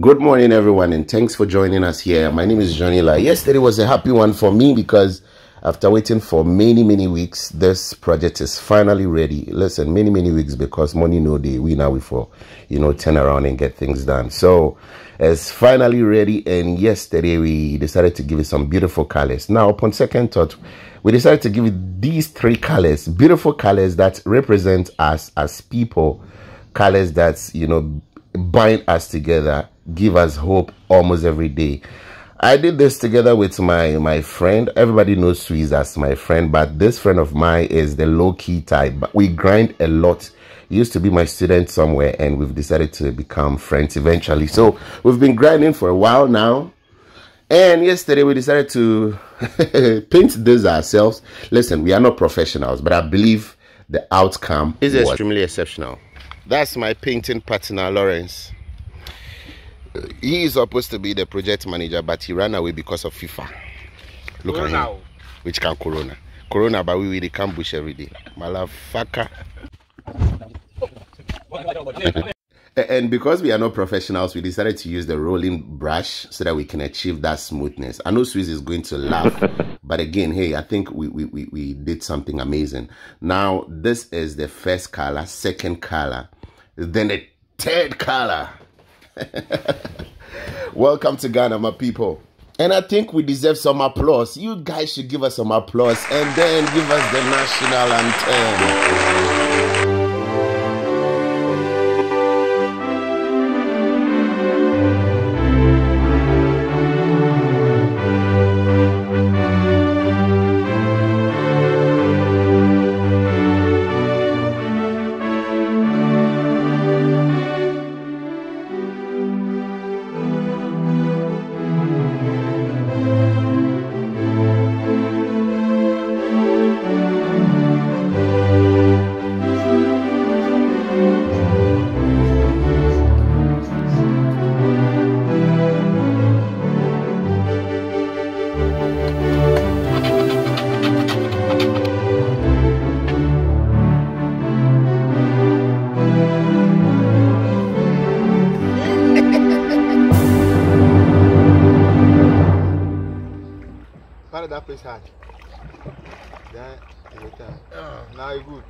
Good morning, everyone, and thanks for joining us here. My name is Jonilar. Yesterday was a happy one for me because after waiting for many, many weeks, this project is finally ready. Listen, many, many weeks because money no day. We now we for you know turn around and get things done. So it's finally ready. And yesterday we decided to give it some beautiful colors. Now, upon second thought, we decided to give it these three colors, beautiful colors that represent us as people, colors that you know bind us together give us hope almost every day. I did this together with my my friend. Everybody knows Swiss as my friend, but this friend of mine is the low key type. But we grind a lot. He used to be my student somewhere, and we've decided to become friends eventually. So we've been grinding for a while now. And yesterday we decided to paint this ourselves. Listen, we are not professionals, but I believe the outcome is extremely exceptional. That's my painting partner, uh, Lawrence he is supposed to be the project manager, but he ran away because of FIFA. Look corona. at him. Which can Corona? Corona, but we really can bush every day. Malafaka. and because we are not professionals, we decided to use the rolling brush so that we can achieve that smoothness. I know Swiss is going to laugh, but again, hey, I think we, we, we, we did something amazing. Now, this is the first color, second color, then the third color. Welcome to Ghana, my people. And I think we deserve some applause. You guys should give us some applause and then give us the national anthem. That place hard. That is. Now you good.